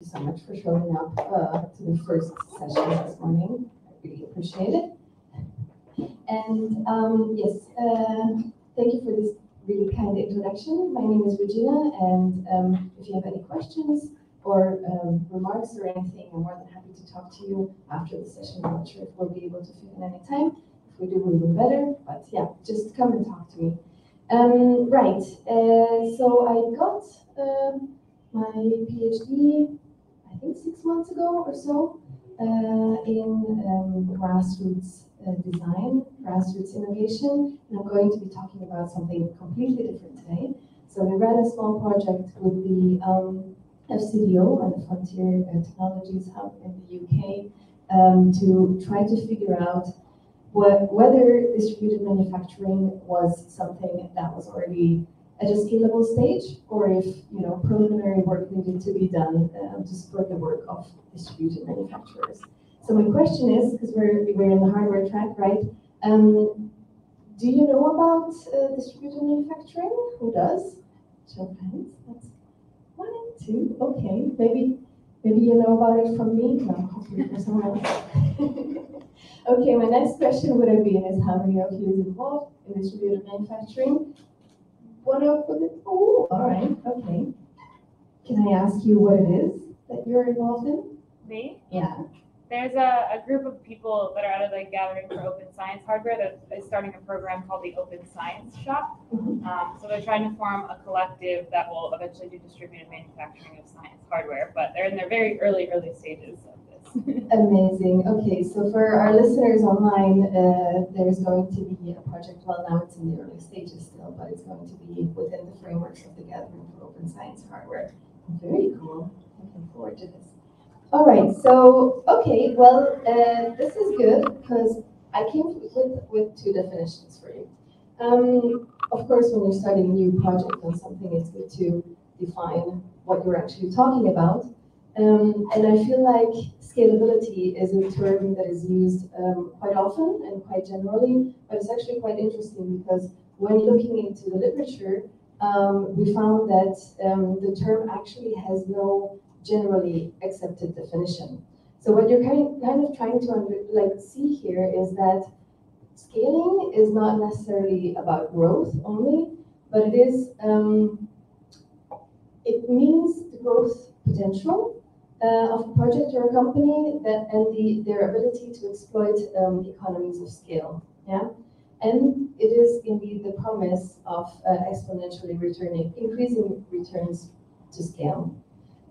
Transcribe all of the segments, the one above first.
you so much for showing up uh, to the first session this morning. I really appreciate it. And um, yes, uh, thank you for this really kind introduction. My name is Regina, and um, if you have any questions or um, remarks or anything, I'm more than happy to talk to you after the session. I'm not sure if we'll be able to fit in any time. If we do, we'll do better. But yeah, just come and talk to me. Um, right. Uh, so I got um, my PhD I think six months ago or so, uh, in um, grassroots uh, design, grassroots innovation, and I'm going to be talking about something completely different today. So we ran a small project with the um, FCDO and the Frontier uh, Technologies Hub in the UK um, to try to figure out what, whether distributed manufacturing was something that was already at a scalable stage, or if you know preliminary work needed to be done um, to support the work of distributed manufacturers. So my question is, because we're we're in the hardware track, right? Um, do you know about uh, distributed manufacturing? Who does? Show hands. That's one and two. Okay, maybe maybe you know about it from me. No, hopefully from someone else. okay, my next question would have been is how many of you is involved in distributed manufacturing? What up with it? Oh, all right, okay. Can I ask you what it is that you're involved in? Me? Yeah. There's a, a group of people that are out of the Gathering for Open Science Hardware that is starting a program called the Open Science Shop. Mhm. Um, so they're trying to form a collective that will eventually do distributed manufacturing of science hardware, but they're in their very early, early stages of this. Amazing. Okay, so for our listeners online, uh, there's going to be a project. Well, now it's in the early stages still, but it's going to be within the frameworks of the Gathering for Open Science Hardware. Very cool. Looking forward to this. All right. So, okay. Well, uh, this is good because I came with with two definitions for you. Um, of course, when you're starting a new project on something, it's good to define what you're actually talking about. Um, and I feel like scalability is a term that is used um, quite often and quite generally, but it's actually quite interesting because when looking into the literature, um, we found that um, the term actually has no generally accepted definition. So what you're kind, of trying to under, like see here is that scaling is not necessarily about growth only, but it is um, it means the growth potential uh, of a project or a company that and the their ability to exploit um, economies of scale. Yeah, and it is indeed the promise of uh, exponentially returning, increasing returns to scale.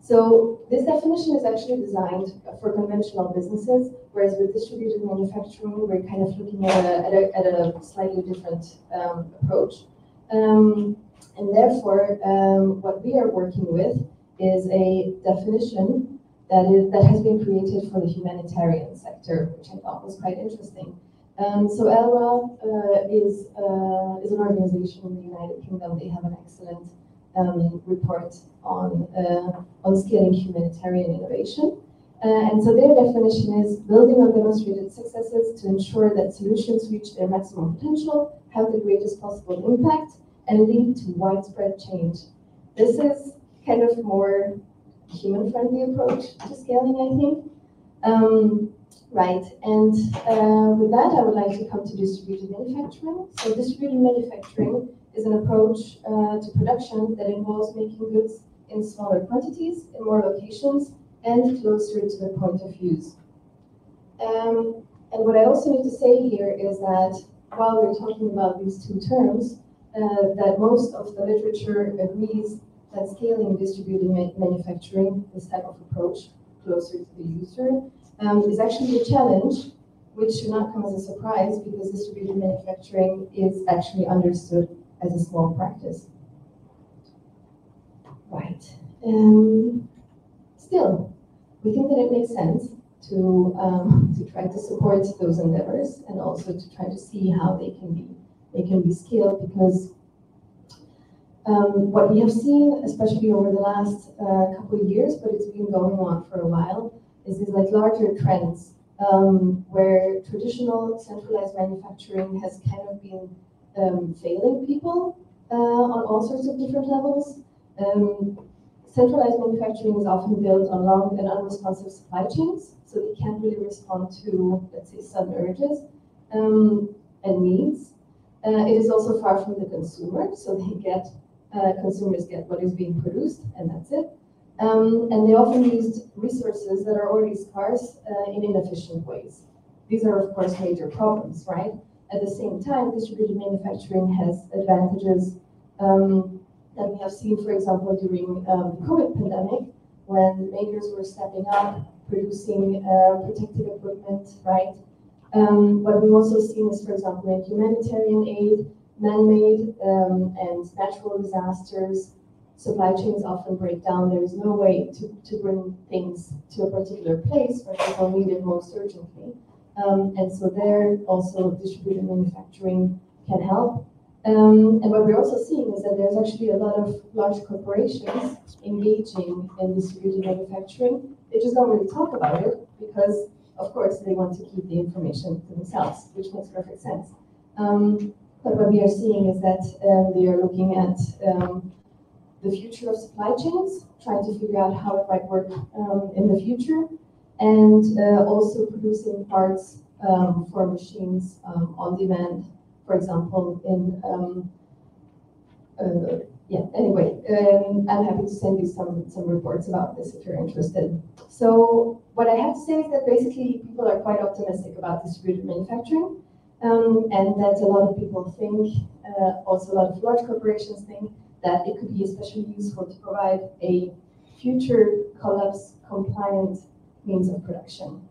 So this definition is actually designed for conventional businesses, whereas with distributed manufacturing, we're kind of looking at a, at a, at a slightly different um, approach. Um, and therefore, um, what we are working with is a definition that is that has been created for the humanitarian sector, which I thought was quite interesting. Um, so Elrha uh, is uh, is an organization in the United Kingdom. They have an excellent um, report on uh, on scaling humanitarian innovation. Uh, and so their definition is building on demonstrated successes to ensure that solutions reach their maximum potential, have the greatest possible impact, and lead to widespread change. This is kind of more human-friendly approach to scaling, I think. Um, right, and uh, with that, I would like to come to distributed manufacturing. So distributed manufacturing is an approach uh, to production that involves making goods in smaller quantities, in more locations, and closer to the point of use. Um, and what I also need to say here is that while we're talking about these two terms, uh, that most of the literature agrees that scaling distributed ma manufacturing, this type of approach, closer to the user, um, is actually a challenge, which should not come as a surprise because distributed manufacturing is actually understood as a small practice. Right. Um, still, we think that it makes sense to um, to try to support those endeavors and also to try to see how they can be they can be scaled because um, what we have seen, especially over the last uh, couple of years, but it's been going on for a while, is these like larger trends um, where traditional centralized manufacturing has kind of been um, failing people uh, on all sorts of different levels. Um, centralized manufacturing is often built on long and unresponsive supply chains, so they can't really respond to, let's say, sudden urges um, and needs. Uh, it is also far from the consumer, so they get uh, consumers get what is being produced, and that's it. Um, and they often use resources that are already scarce uh, in inefficient ways. These are, of course, major problems, right? At the same time, distributed manufacturing has advantages um, that we have seen, for example, during um, the COVID pandemic, when makers were stepping up, producing uh, protective equipment, right? Um, what we've also seen is, for example, in humanitarian aid, man-made um, and natural disasters, supply chains often break down. There is no way to, to bring things to a particular place where people need it most urgently. Um, and so there also distributed manufacturing can help. Um, and what we're also seeing is that there's actually a lot of large corporations engaging in distributed manufacturing. They just don't really talk about it because, of course, they want to keep the information to themselves, which makes perfect sense. Um, but what we are seeing is that um, they are looking at um, the future of supply chains, trying to figure out how it might work um, in the future, and uh, also producing parts um, for machines um, on demand, for example, in um, uh, yeah, anyway, um, I'm happy to send you some, some reports about this if you're interested. So what I have to say is that basically people are quite optimistic about distributed manufacturing. Um, and that a lot of people think, uh, also a lot of large corporations think, that it could be especially useful to provide a future collapse compliant means of production.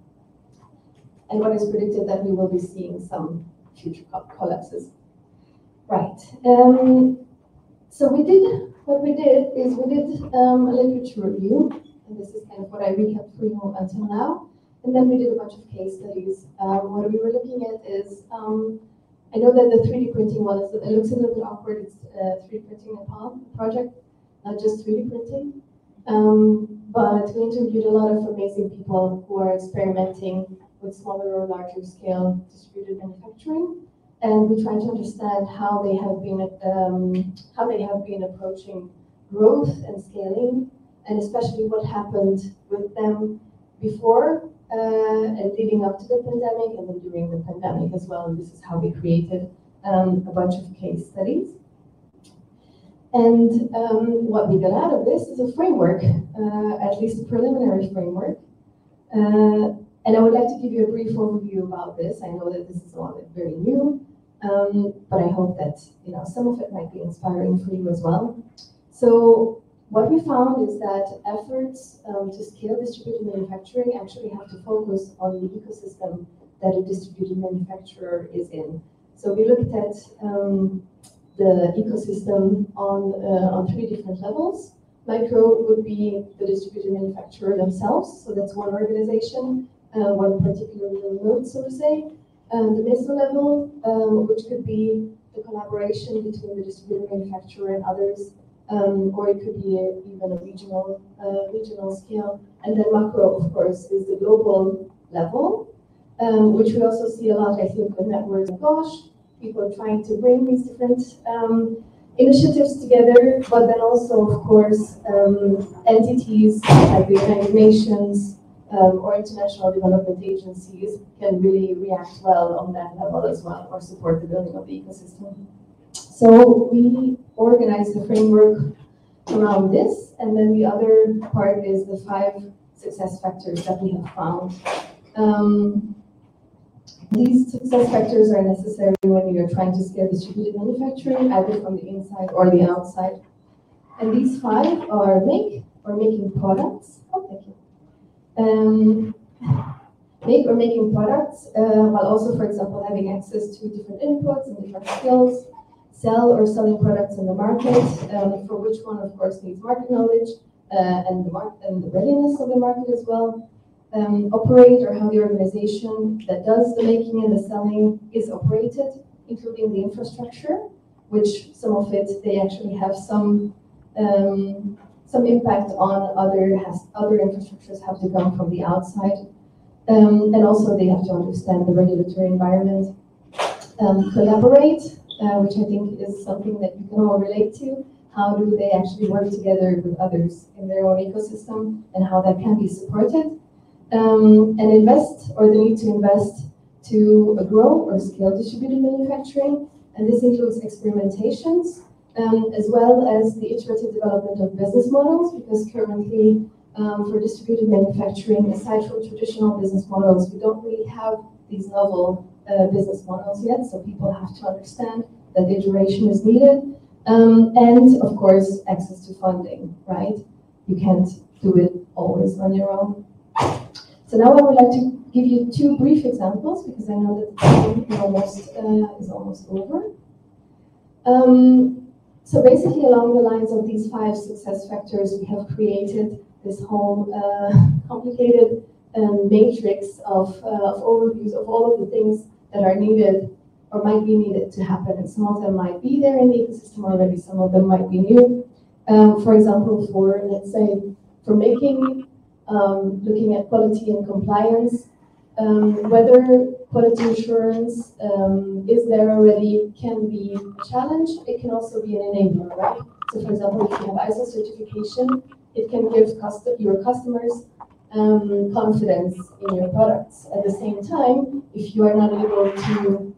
And what is predicted that we will be seeing some future collapses. Right. Um, so we did, what we did is we did um, a literature review, and this is kind of what I recapped for you until now. And then we did a bunch of case studies. Um, what we were looking at is, um, I know that the 3D printing one is, it looks a little bit awkward. It's uh, 3D printing palm project, not just 3D printing. Um, but we interviewed a lot of amazing people who are experimenting with smaller or larger scale distributed manufacturing. And we try to understand how they have been um, how they have been approaching growth and scaling, and especially what happened with them before uh, and leading up to the pandemic and then during the pandemic as well. And this is how we created um, a bunch of case studies. And um, what we got out of this is a framework, uh, at least a preliminary framework. Uh, and I would like to give you a brief overview about this. I know that this is all very new, um, but I hope that you know some of it might be inspiring for you as well. So what we found is that efforts um, to scale distributed manufacturing actually have to focus on the ecosystem that a distributed manufacturer is in. So we looked at um, the ecosystem on, uh, on three different levels. Micro would be the distributed manufacturer themselves, so that's one organization, uh, one particular node, so to say. The meso level, um, which could be the collaboration between the distributed manufacturer and others um, or it could be a, even a regional uh, regional scale. And then macro, of course, is the global level, um, which we also see a lot, I think, with networks of GOSH, people trying to bring these different um, initiatives together, but then also, of course, um, entities like the United Nations um, or international development agencies can really react well on that level as well, or support the building of the ecosystem. So we organize the framework around this, and then the other part is the five success factors that we have found. Um, these success factors are necessary when you're trying to scale distributed manufacturing, either from the inside or the outside. And these five are make or making products. Oh, thank you. Um, make or making products, uh, while also, for example, having access to different inputs and different skills sell or selling products in the market, um, for which one, of course, needs market knowledge uh, and, the mar- and the readiness of the market as well. Um, operate or how the organization that does the making and the selling is operated, including the infrastructure, which some of it they actually have some um, some impact on other has other infrastructures have to come from the outside, um, and also they have to understand the regulatory environment. Um, collaborate uh, which I think is something that you can all relate to. how do they actually work together with others in their own ecosystem and how that can be supported. Um, and invest or the need to invest to grow or scale distributed manufacturing. And this includes experimentations um, as well as the iterative development of business models because currently um, for distributed manufacturing, aside from traditional business models, we don't really have these novel uh, business models yet. So people have to understand that the iteration is needed. Um, and of course, access to funding, right? You can't do it always on your own. So now I would like to give you two brief examples because I know that the time is almost, uh, is almost over. Um, so basically along the lines of these five success factors, we have created this whole uh, complicated um, matrix of, uh, of overviews of all of the things that are needed or might be needed to happen. And some of them might be there in the ecosystem already, some of them might be new. Um, for example, for, let's say, for making, um, looking at quality and compliance, um, whether quality assurance um, is there already can be a challenge. It can also be an enabler, right? So for example, if you have ISO certification, it can give your customers um, confidence in your products. At the same time, if you are not able to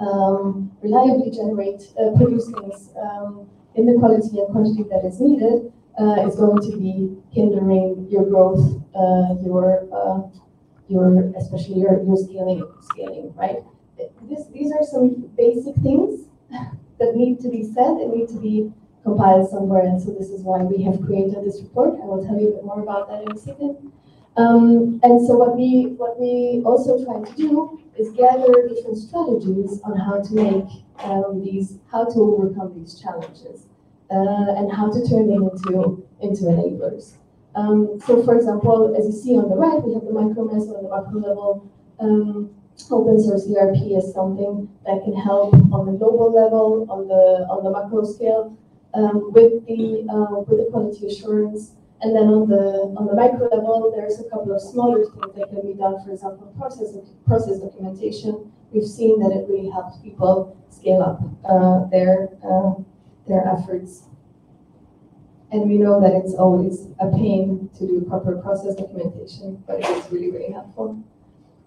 um, reliably generate, uh, produce things um, in the quality and quantity that is needed, uh, it's going to be hindering your growth, uh, your, uh, your, especially your, your scaling, scaling, right? This, these are some basic things that need to be said and need to be compiled somewhere. And so this is why we have created this report. I will tell you a bit more about that in a second. Um, and so what we what we also try to do is gather different strategies on how to make um, these, how to overcome these challenges, uh, and how to turn them into into enablers. Um, so, for example, as you see on the right, we have the micro meso and the macro level. Um, open source ERP is something that can help on the global level, on the on the macro scale, um, with the uh, with the quality assurance and then on the on the micro level, there's a couple of smaller things that can be done. For example, process process documentation. We've seen that it really helps people scale up uh, their uh, their efforts. And we know that it's always a pain to do proper process documentation, but it's really, really helpful.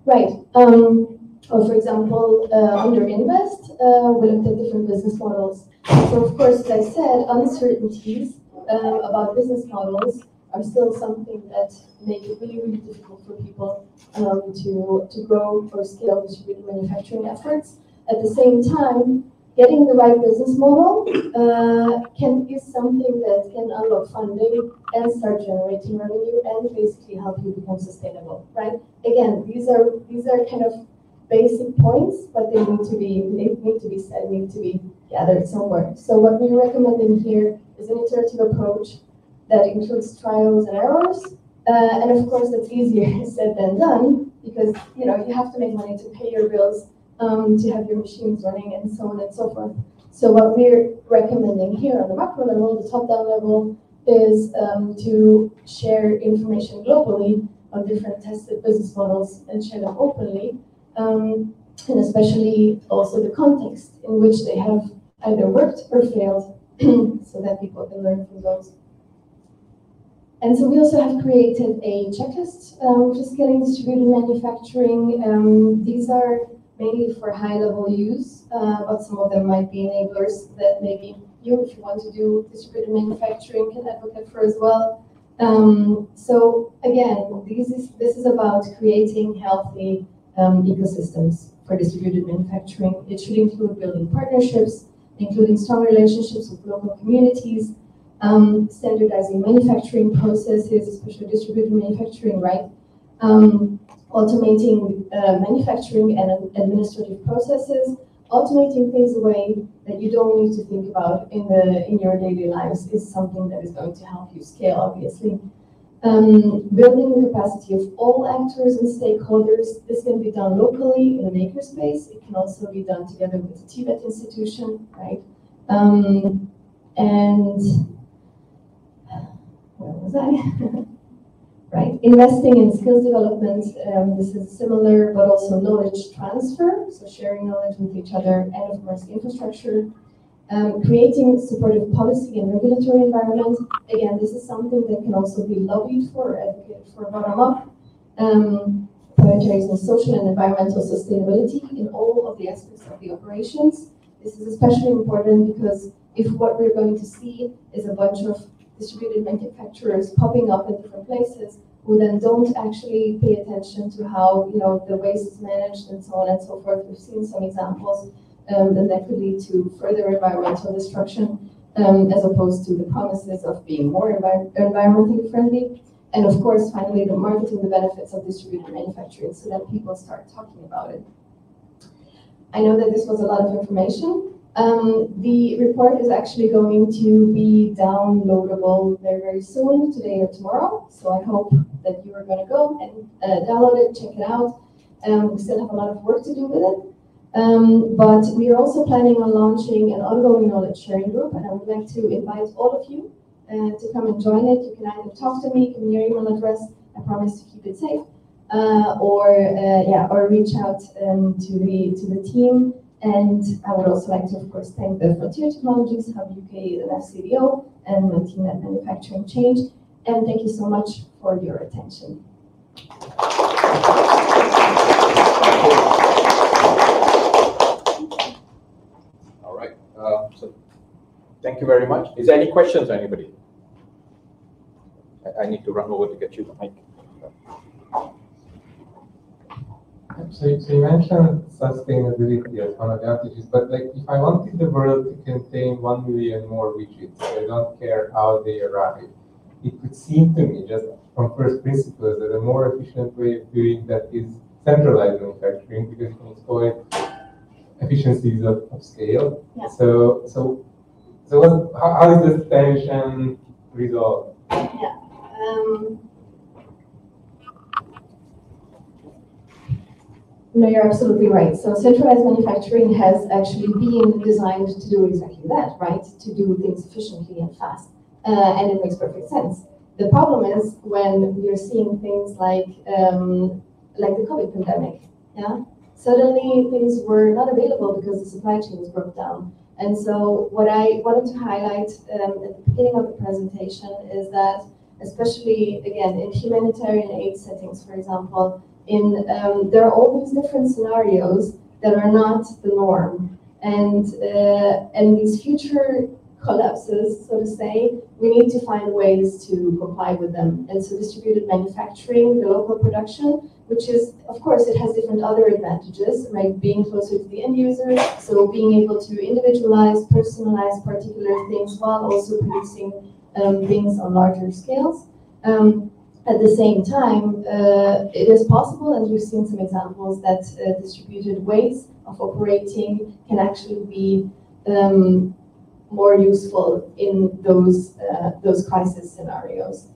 Right. Um, or for example, uh, under invest, uh, we looked at different business models. So of course, as I said, uncertainties um, about business models are still something that make it really, really difficult for people um, to, to grow or scale distributed manufacturing efforts. At the same time, getting the right business model uh, can is something that can unlock funding and start generating revenue and basically help you become sustainable, right? Again, these are these are kind of basic points, but they need to be they need to be said, need to be gathered somewhere. So what we're recommending here is an iterative approach that includes trials and errors. Uh, and of course, that's easier said than done because you know you have to make money to pay your bills, um, to have your machines running, and so on and so forth. So what we're recommending here on the macro level, the top-down level, is um, to share information globally on different tested business models and share them openly, um, and especially also the context in which they have either worked or failed so that people can learn from those. And so we also have created a checklist um, for scaling distributed manufacturing. Um, these are mainly for high-level use, uh, but some of them might be enablers that maybe you, if you want to do distributed manufacturing, can advocate for as well. Um, so again, this is this is about creating healthy um, ecosystems for distributed manufacturing. It should include building partnerships, including strong relationships with local communities, um, standardizing manufacturing processes, especially distributed manufacturing, right? Um, automating uh, manufacturing and administrative processes, automating things away that you don't need to think about in the in your daily lives is something that is going to help you scale, obviously. Um, building the capacity of all actors and stakeholders. This can be done locally in a makerspace. It can also be done together with the TVET institution, right? Um, and where was I? right, investing in skills development. Um, this is similar, but also knowledge transfer. So sharing knowledge with each other, and of course, infrastructure. Um, creating supportive policy and regulatory environment. Again, this is something that can also be lobbied for, advocated for bottom up. Um, prioritizing social and environmental sustainability in all of the aspects of the operations. This is especially important because if what we're going to see is a bunch of distributed manufacturers popping up in different places who then don't actually pay attention to how you know the waste is managed and so on and so forth. We've seen some examples um, then that could lead to further environmental destruction um, as opposed to the promises of being more envi environmentally friendly. And of course, finally, the marketing the benefits of distributed manufacturing so that people start talking about it. I know that this was a lot of information. Um, the report is actually going to be downloadable very, very soon, today or tomorrow. So I hope that you are going to go and uh, download it, check it out. Um, we still have a lot of work to do with it. Um, but we are also planning on launching an ongoing knowledge sharing group, and I would like to invite all of you uh, to come and join it. You can either talk to me, give me your email address, I promise to keep it safe, uh, or uh, yeah, or reach out um, to the to the team. And I would also like to, of course, thank the Frontier Technologies Hub UK, the FCDO, and my team at Manufacturing Change. And thank you so much for your attention. All right, uh, so thank you very much. Is there any questions, anybody? I, I need to run over to get you the mic. So, you- so you mentioned sustainability as one of the advantages, but like if I wanted the world to contain one million more widgets, I don't care how they arrive. It would seem to me, just from first principles, that a more efficient way of doing that is centralized manufacturing because you can exploit efficiencies of, of scale. Yeah. So, so, so what, how, how is this tension resolved? Yeah. Um, no, you're absolutely right. So centralized manufacturing has actually been designed to do exactly that, right? To do things efficiently and fast. Uh, and it makes perfect sense. The problem is when you're seeing things like um, like the COVID pandemic, yeah? Suddenly things were not available because the supply chains broke down. And so what I wanted to highlight um, at the beginning of the presentation is that especially again in humanitarian aid settings, for example, in um, there are all these different scenarios that are not the norm, and uh, and these future collapses, so to say, we need to find ways to comply with them. And so distributed manufacturing, the local production, which is, of course, it has different other advantages, right? Being closer to the end user, so being able to individualize, personalize particular things while also producing um, things on larger scales. Um, at the same time, uh, it is possible, and we've seen some examples that uh, distributed ways of operating can actually be um, more useful in those uh, those crisis scenarios.